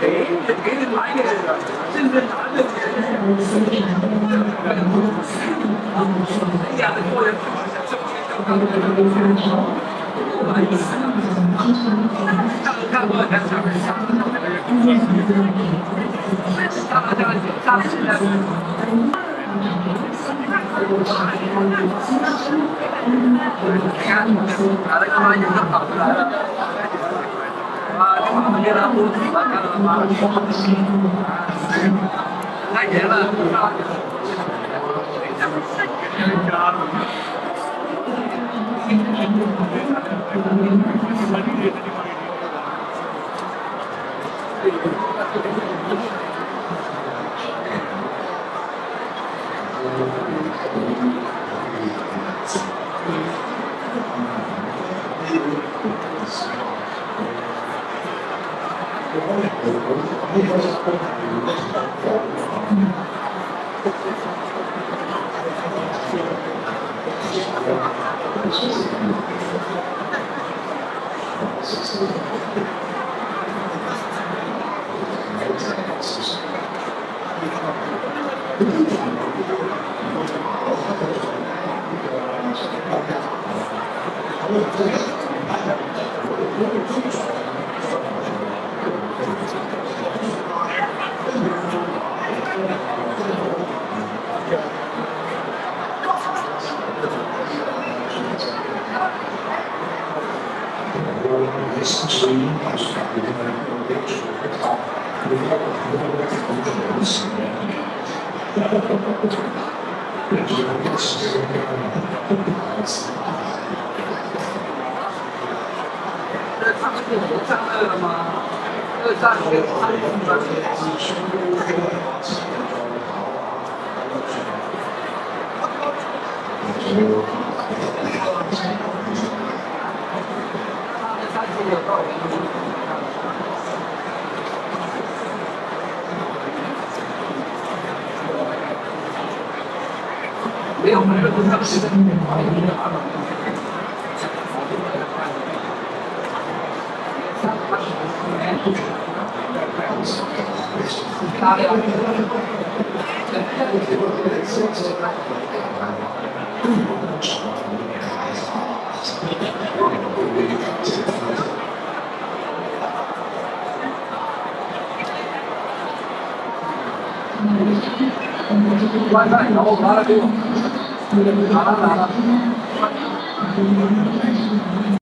给给你拿一个，真正拿的。哎呀，这过人看过看上面下，上了这 个上了 有的是？好，的，好。上面战了吗？二战有战？他们他们有。没有，没有，不上时间。哪里啊？晚上然后拿了给我，拿了拿了。